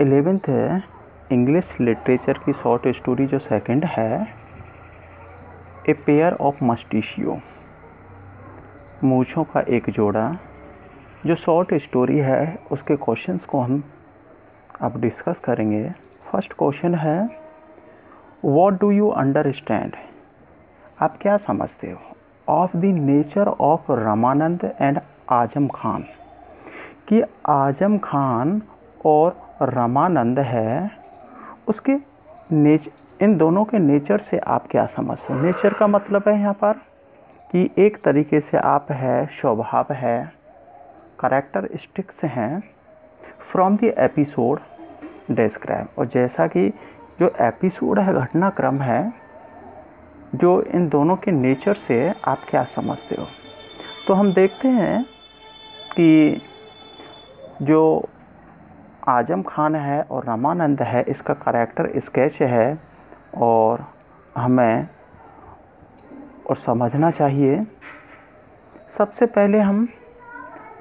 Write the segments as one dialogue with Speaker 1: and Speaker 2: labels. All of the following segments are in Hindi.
Speaker 1: एलेवेंथ है इंग्लिश लिटरेचर की शॉर्ट स्टोरी जो सेकंड है ए पेयर ऑफ़ मस्टिशियो मूछों का एक जोड़ा। जो शॉर्ट स्टोरी है, उसके क्वेश्चंस को हम अब डिस्कस करेंगे। फ़र्स्ट क्वेश्चन है व्हाट डू यू अंडरस्टैंड आप क्या समझते हो? Of the nature of Ramanand and Azam Khan कि आज़म खान और रामानंद है, उसके नेच, इन दोनों के नेचर से आप क्या समझते हो? नेचर का मतलब है यहाँ पर कि एक तरीके से आप है, स्वभाव है करेक्टर स्टिक्स हैं फ्रॉम द एपिसोड डिस्क्राइब और जैसा कि जो एपिसोड है, घटनाक्रम है, जो इन दोनों के नेचर से आप क्या समझते हो? तो हम देखते हैं कि जो आज़म खान है और रामानंद है, इसका करेक्टर स्केच है और हमें और समझना चाहिए। सबसे पहले हम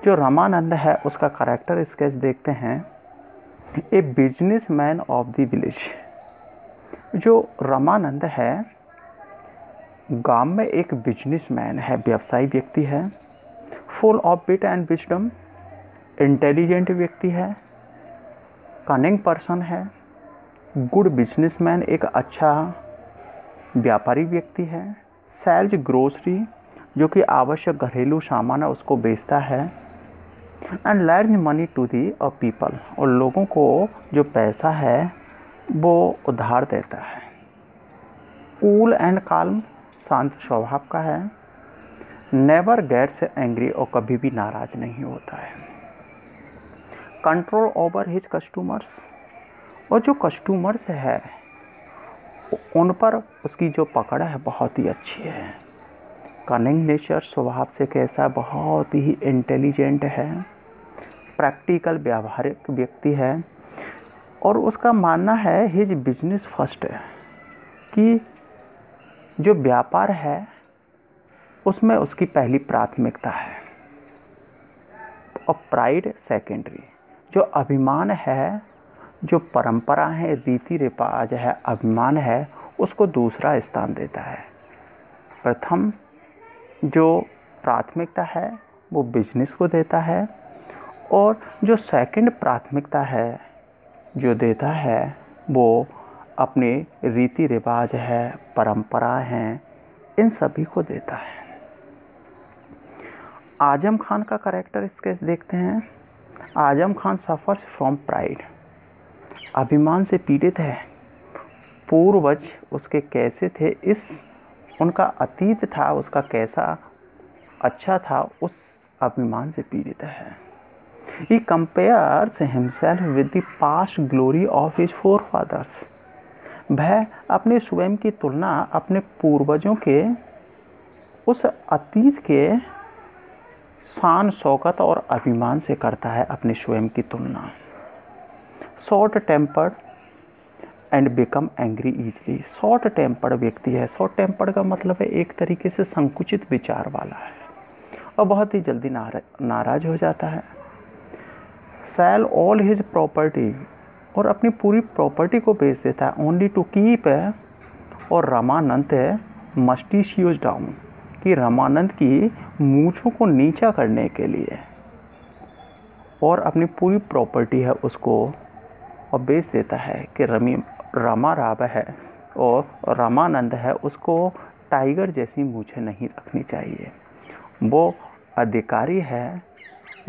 Speaker 1: जो रामानंद है, उसका करेक्टर स्केच देखते हैं। A business man of the village जो रामानंद है, गाँव में एक बिज़नेस मैन है, व्यवसायी व्यक्ति है। Full of wit and wisdom intelligent व्यक्ति है। कनिंग पर्सन है गुड बिजनेसमैन एक अच्छा व्यापारी व्यक्ति है सेल्स ग्रोसरी जो कि आवश्यक घरेलू सामान है, उसको बेचता है and lend money to the a people और लोगों को जो पैसा है, वो उधार देता है। कूल एंड काल्म शांत स्वभाव का है नेवर गेट्स एंग्री और कभी भी नाराज़ नहीं होता है। कंट्रोल ओवर हिज कस्टमर्स और जो कस्टमर्स है, उन पर उसकी जो पकड़ है, बहुत ही अच्छी है। कनिंग नेचर स्वभाव से कैसा, बहुत ही इंटेलिजेंट है। प्रैक्टिकल व्यावहारिक व्यक्ति है। और उसका मानना है हिज बिज़नेस फ़र्स्ट है। कि जो व्यापार है, उसमें उसकी पहली प्राथमिकता है। और प्राइड सेकेंडरी जो अभिमान है, जो परंपरा है, रीति रिवाज है, अभिमान है, उसको दूसरा स्थान देता है। प्रथम जो प्राथमिकता है, वो बिज़नेस को देता है और जो सेकंड प्राथमिकता है, जो देता है, वो अपने रीति रिवाज है, परंपरा हैं, इन सभी को देता है। आज़म खान का करेक्टर स्केच देखते हैं। Azam Khan suffers from pride. अभिमान से पीड़ित है। पूर्वज उसके कैसे थे? इस उनका अतीत था, उसका कैसा अच्छा था, उस अभिमान से पीड़ित है। He compares himself with the past glory of his forefathers वह अपने स्वयं की तुलना अपने पूर्वजों के, उस अतीत के शान शौकत और अभिमान से करता है अपने स्वयं की तुलना। Short tempered and become angry easily short tempered व्यक्ति है। शॉर्ट टेम्पर्ड का मतलब है एक तरीके से संकुचित विचार वाला है और बहुत ही जल्दी नारा, नाराज़ हो जाता है। सेल ऑल हिज प्रॉपर्टी और अपनी पूरी प्रॉपर्टी को बेच देता है। ओनली टू कीप है और रामानंद है। मस्टिशियोज डाउन कि रामानंद की मूछों को नीचा करने के लिए और अपनी पूरी प्रॉपर्टी है उसको और बेच देता है कि रमी, रामा राव है और रामानंद है, उसको टाइगर जैसी मूछें नहीं रखनी चाहिए। वो अधिकारी है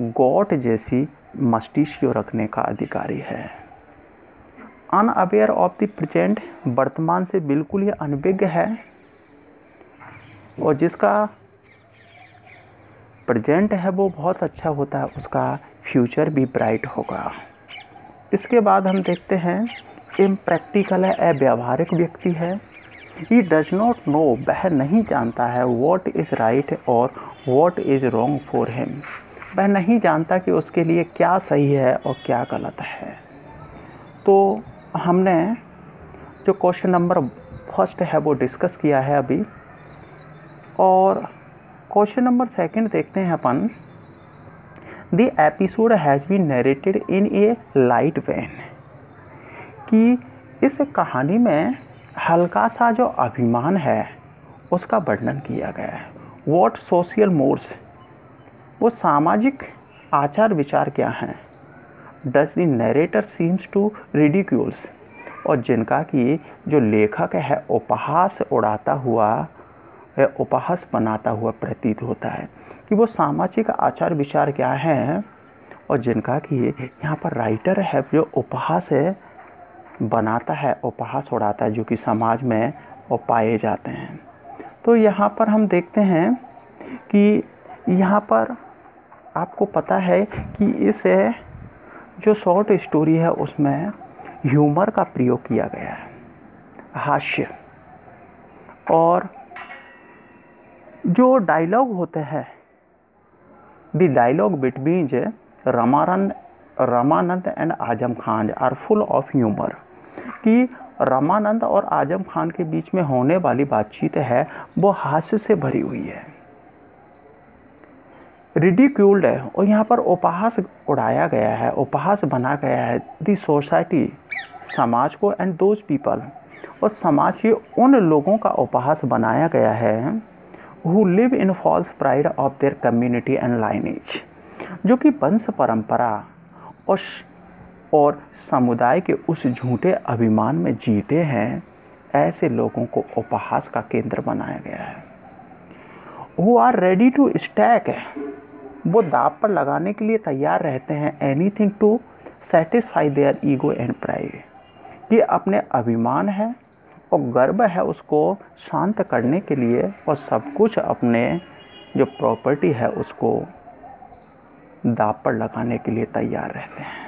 Speaker 1: गॉट जैसी मस्टिशियो रखने का अधिकारी है। अनअवेयर ऑफ़ द प्रेजेंट वर्तमान से बिल्कुल ही अनभिज्ञ है। और जिसका प्रेजेंट है, वो बहुत अच्छा होता है, उसका फ्यूचर भी ब्राइट होगा। इसके बाद हम देखते हैं इम्प्रैक्टिकल है, अव्यवहारिक व्यक्ति है। ही डज नॉट नो वह नहीं जानता है वॉट इज़ राइट और what is wrong for him वह नहीं जानता कि उसके लिए क्या सही है और क्या गलत है। तो हमने जो क्वेश्चन नंबर फ़र्स्ट है, वो डिस्कस किया है अभी। और क्वेश्चन नंबर सेकंड देखते हैं अपन। The episode has been narrated in a light vein कि इस कहानी में हल्का सा जो अभिमान है, उसका वर्णन किया गया है। वॉट सोशल मोड्स वो सामाजिक आचार विचार क्या हैं? Does the narrator seems to ridicules और जिनका कि जो लेखक है उपहास उड़ाता हुआ उपहास बनाता हुआ प्रतीत होता है कि वो सामाजिक आचार विचार क्या हैं? और जिनका कि यहाँ पर राइटर है, जो उपहास है बनाता है, उपहास उड़ाता है, जो कि समाज में वो पाए जाते हैं। तो यहाँ पर हम देखते हैं कि यहाँ पर आपको पता है कि इस जो शॉर्ट स्टोरी है, उसमें ह्यूमर का प्रयोग किया गया है, हास्य। और जो डायलॉग होते हैं। The dialogue between Ramanand, Ramanand and Azam Khan are full of humour कि रामानंद और आज़म खान के बीच में होने वाली बातचीत है, वो हास्य से भरी हुई है। रिडिक्यूल्ड है, और यहाँ पर उपहास उड़ाया गया है, उपहास बना गया है दी सोसाइटी समाज को एंड दोज पीपल और समाज के उन लोगों का उपहास बनाया गया है। Who live in false pride of their community and lineage जो कि वंश परंपरा और और समुदाय के उस झूठे अभिमान में जीते हैं, ऐसे लोगों को उपहास का केंद्र बनाया गया है। वो आर रेडी टू स्टैक है। वो दाव पर लगाने के लिए तैयार रहते हैं anything to satisfy their ego and pride ये अपने अभिमान है और गर्व है उसको शांत करने के लिए और सब कुछ अपने जो प्रॉपर्टी है उसको दाव पर लगाने के लिए तैयार रहते हैं।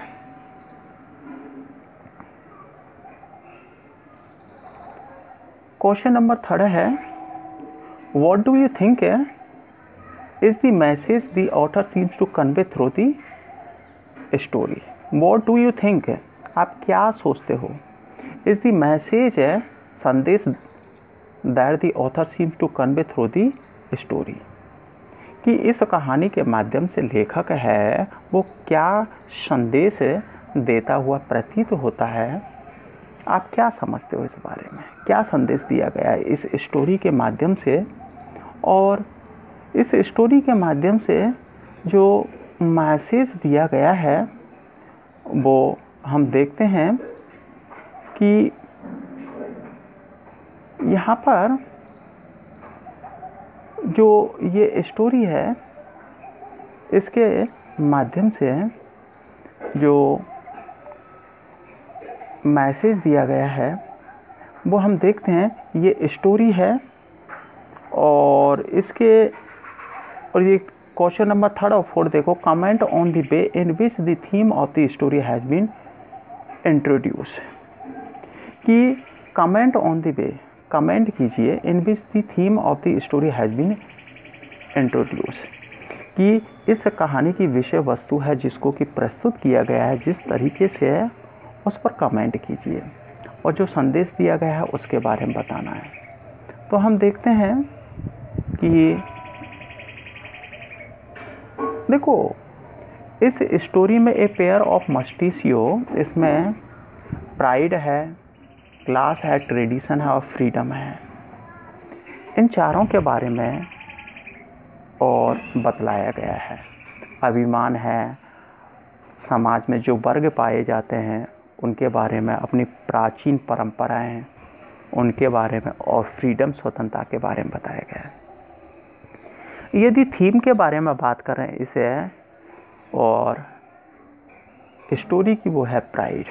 Speaker 1: क्वेश्चन नंबर थर्ड है what do you think is the message the author seems to convey through the story what do you think आप क्या सोचते हो? इज़ द मैसेज है संदेश that the author seems to convey through the story कि इस कहानी के माध्यम से लेखक है, वो क्या संदेश देता हुआ प्रतीत होता है? आप क्या समझते हो इस बारे में? क्या संदेश दिया गया है इस स्टोरी के माध्यम से? और इस स्टोरी के माध्यम से जो मैसेज दिया गया है, वो हम देखते हैं कि यहाँ पर जो ये स्टोरी है, इसके माध्यम से जो मैसेज दिया गया है, वो हम देखते हैं ये स्टोरी है और इसके और ये क्वेश्चन नंबर थर्ड और फोर्थ देखो comment on the way in which the theme of the story has been introduce कि comment on the way comment कीजिए, in which the theme of the story has been introduce कि इस कहानी की विषय वस्तु है जिसको कि प्रस्तुत किया गया है, जिस तरीके से है उस पर कमेंट कीजिए, और जो संदेश दिया गया है उसके बारे में बताना है। तो हम देखते हैं कि देखो, इस स्टोरी में ए पेयर ऑफ़ मस्टिसियो, इसमें प्राइड है क्लास है ट्रेडिशन है और फ्रीडम है। इन चारों के बारे में और बतलाया गया है। अभिमान है, समाज में जो वर्ग पाए जाते हैं, उनके बारे में, अपनी प्राचीन परंपराएँ, उनके बारे में और फ्रीडम स्वतंत्रता के बारे में बताया गया है। यदि थीम के बारे में बात करें इसे और स्टोरी की वो है प्राइड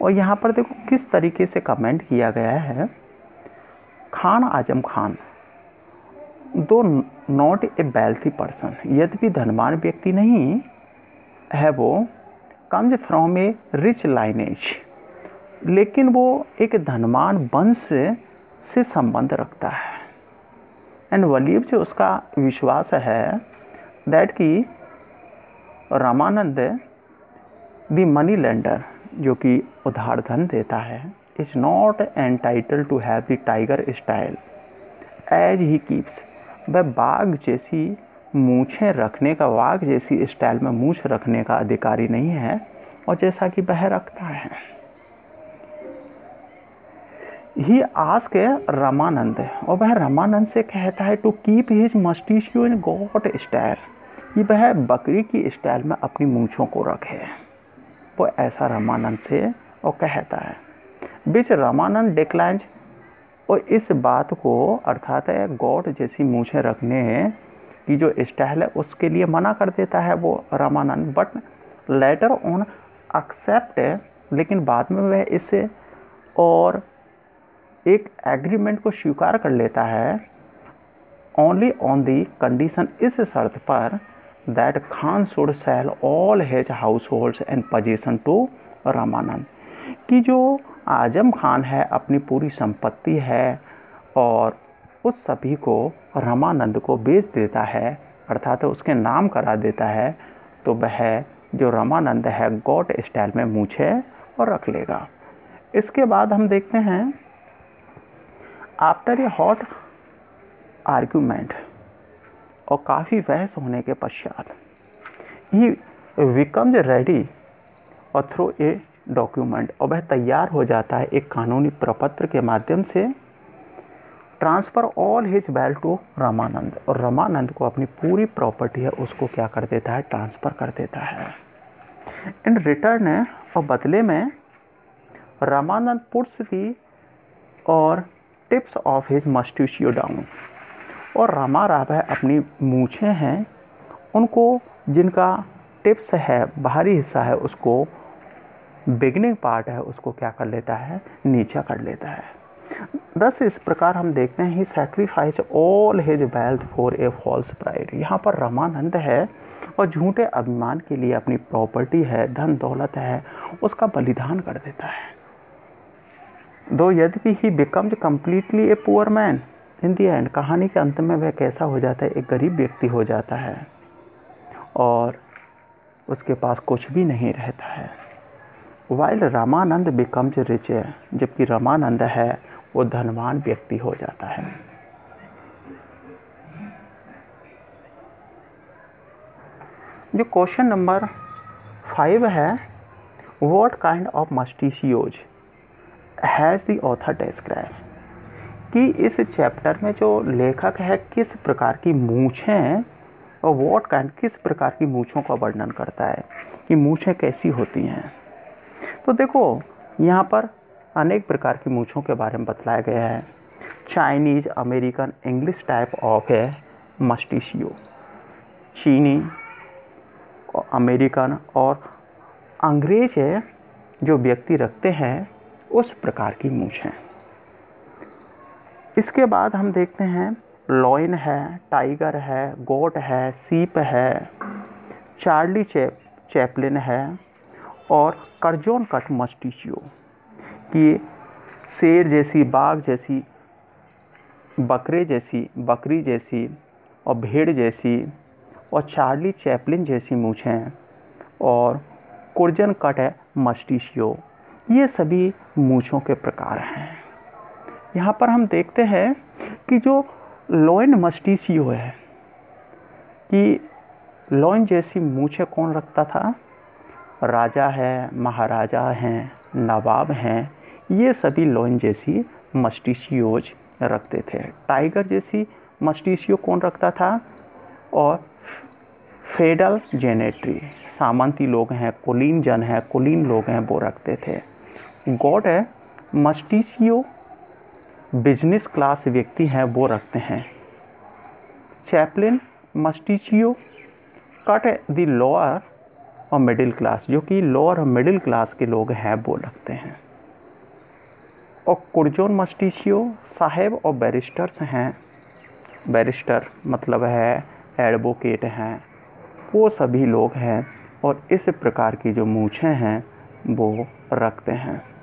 Speaker 1: और यहाँ पर देखो किस तरीके से कमेंट किया गया है। खान आज़म खान, दो नॉट ए वेल्थी पर्सन यद्यपि धनवान व्यक्ति नहीं है वो comes from a rich lineage लेकिन वो एक धनवान वंश से संबंध रखता है। एंड वलीब से उसका विश्वास है दैट कि रामानंद द मनी लेंडर जो कि उधार धन देता है is not entitle to have the tiger style as he keeps वह बाघ जैसी मूछें रखने का वाघ जैसी स्टाइल में मूछ रखने का अधिकारी नहीं है, और जैसा कि वह रखता है। ही आस्क रामानंद और वह रामानंद से कहता है to keep his mustachio in goat style कि वह बकरी की स्टाइल में अपनी मूछों को रखे। वो ऐसा रामानंद से वो कहता है। बीच रामानंद डिक्लाइंज और इस बात को अर्थात गॉड जैसी मूछें रखने की जो स्टाइल है, उसके लिए मना कर देता है वो Ramanand. But later on accept लेकिन बाद में वह इसे और एक एग्रीमेंट को स्वीकार कर लेता है। ओनली ऑन दी कंडीशन इस शर्त पर Khan should sell all his household and possession to Ramanand कि जो आज़म खान है, अपनी पूरी संपत्ति है और उस सभी को रामानंद को बेच देता है, अर्थात उसके नाम करा देता है तो वह जो रामानंद है, गॉड स्टाइल में मूछे और रख लेगा। इसके बाद हम देखते हैं आफ्टर ए हॉट आर्ग्यूमेंट और काफ़ी बहस होने के पश्चात ही बिकम्स रेडी और थ्रू ए डॉक्यूमेंट और वह तैयार हो जाता है एक कानूनी प्रपत्र के माध्यम से transfer all his wealth to Ramanand और रामानंद को अपनी पूरी प्रॉपर्टी है, उसको क्या कर देता है? ट्रांसफ़र कर देता है। इन रिटर्न और बदले में रामानंद पुट्स दी और tips of his mustachio down और रामा राव है, अपनी मूछें हैं, उनको जिनका टिप्स है, बाहरी हिस्सा है, उसको बिगनिंग पार्ट है, उसको क्या कर लेता है? नीचा कर लेता है। दस, इस प्रकार हम देखते हैं he sacrifice all his wealth for a false pride यहाँ पर रमानंद है और झूठे अभिमान के लिए अपनी प्रॉपर्टी है, धन दौलत है, उसका बलिदान कर देता है। दो, यद्यपि he becomes completely a poor man in the end कहानी के अंत में वह कैसा हो जाता है? एक गरीब व्यक्ति हो जाता है और उसके पास कुछ भी नहीं रहता है। वाइल रामानंद बिकम्स रिच है, जबकि रामानंद है, वो धनवान व्यक्ति हो जाता है। जो क्वेश्चन नंबर फाइव है what kind of mustachios has the author describe कि इस चैप्टर में जो लेखक है, किस प्रकार की मूछें और वॉट काइंड किस प्रकार की मूछों का वर्णन करता है, कि मूछें कैसी होती हैं। तो देखो, यहाँ पर अनेक प्रकार की मूछों के बारे में बतलाया गया है। Chinese American English type of है मस्टिशियो चीनी अमेरिकन और अंग्रेज़ जो व्यक्ति रखते हैं, उस प्रकार की मूछें इसके बाद हम देखते हैं लॉइन है टाइगर है गोट है सीप है चार्ली चैप चैपलिन है और करजोन कट मस्टिचियो कि शेर जैसी, बाघ जैसी, बकरे जैसी, बकरी जैसी और भेड़ जैसी और चार्ली चैपलिन जैसी मूछें और कुर्जन कट है मस्टिशियो ये सभी मूछों के प्रकार हैं। यहाँ पर हम देखते हैं कि जो लोइन मस्टिसियो है, कि लोइन जैसी मूछे कौन रखता था? राजा है, महाराजा हैं, नवाब हैं, ये सभी लोइन जैसी मस्टिशियोज रखते थे। टाइगर जैसी मस्टिशियो कौन रखता था? और फेडल जेनेट्री, सामंती लोग हैं, कुलीन जन हैं, कुलीन लोग हैं, वो रखते थे। गॉड है मस्टिशियो बिज़नेस क्लास व्यक्ति हैं, वो रखते हैं। Chaplin, mustachio, cut the lower और मिडिल क्लास, जो कि लोअर और मिडिल क्लास के लोग हैं, वो रखते हैं। और कुर्जोन मस्टिचियो, साहेब और बैरिस्टर्स हैं। बैरिस्टर मतलब है एडवोकेट हैं। वो सभी लोग हैं और इस प्रकार की जो मूछें हैं, वो रखते हैं।